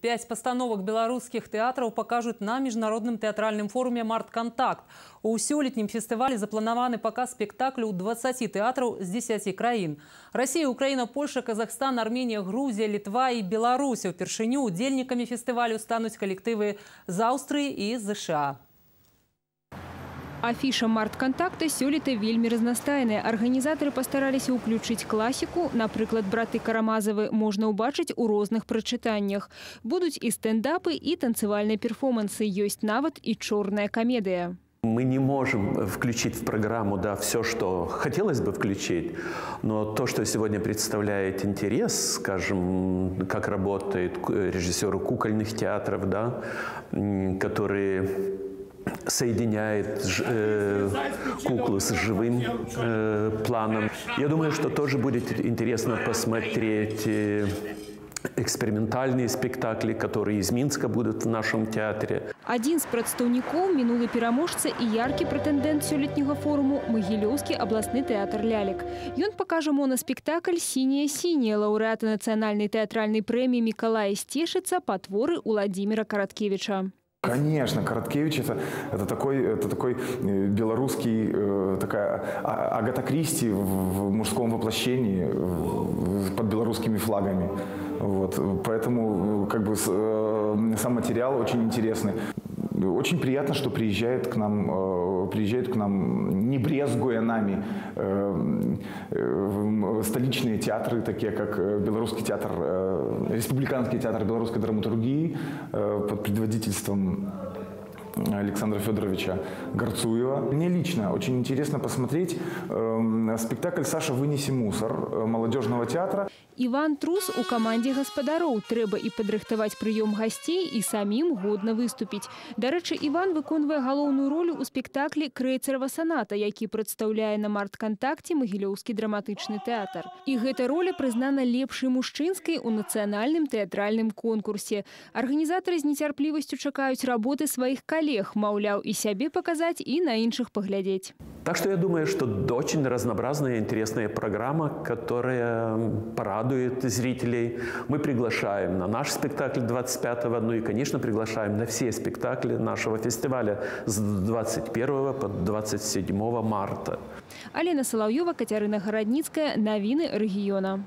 Пять постановок белорусских театров покажут на международном театральном форуме «Март-Контакт». У сёлетнім фестивале запланаваны показ спектаклю у 20 театров с 10 краін. Россия, Украина, Польша, Казахстан, Армения, Грузия, Литва и Беларусь. Впершыню удзельнікамі фестивалю станут коллективы з Аўстрыі і ЗША. Афіша март-кантакта сёлета вельмі разнастайная. Арганізатары пастараліся ўключыць класіку, напрыклад, браты Карамазавы можна ўбачыць у розных прачытаннях. Будуць і стэндапы, і танцевальныя перформансы, ёсць нават і чорная камедыя. Мы не можем включить в программу да, все, что хотелось бы включить, но то, что сегодня представляет интерес, скажем, как работают режиссеры кукольных театров, да, которые соединяет э, куклу с живым э, планом. Я думаю, что тоже будет интересно посмотреть э, экспериментальные спектакли, которые из Минска будут в нашем театре. Один из представников минулый пераможца и яркий претендент сёлетняга форуму Могилевский областный театр «Лялек». Ён покажет моноспектакль «Синяя синяя» лауреата национальной театральной премии Миколая Стешица по творы Владимира Короткевича. Конечно, Короткевич это, это такой, это такой э, белорусский, э, такая а, Агата Кристи в мужском воплощении под белорусскими флагами. Вот, поэтому как бы э, сам материал очень интересный. Очень приятно, что приезжает к нам, э, приезжает к нам, не брезгуя нами, э, э, столичные театры, такие как Белорусский театр, Республиканский театр белорусской драматургии под предводительством Александра Федоровича Горцуева. Мне лично очень интересно посмотреть э, спектакль «Саша, вынеси мусор» молодежного театра. Иван Трус у каманде гаспадароў трэба і падрыхтаваць прыём гасцей і самім годна выступіць. Дарэчы, Іван выконвае галоўную ролю ў спектаклі крэйцерава саната, які прадстаўляе на март-кантакце магілёўскі драматычны тэатр. І гэта роля прызнана лепшай мужчынскай у нацыянальным тэатральным конкурсе. Арганізатары з нецярплівасцю чакаюць работы сваіх калег, маўляў, і сябе паказаць і на іншых паглядзець. Так что я думаю, что очень разнообразная и интересная программа, которая порадует радует зрителей. Мы приглашаем на наш спектакль 25-го, ну и, конечно, приглашаем на все спектакли нашего фестиваля с 21 по 27 марта. Алена Соловьева, Катерина Городницкая. Новины региона.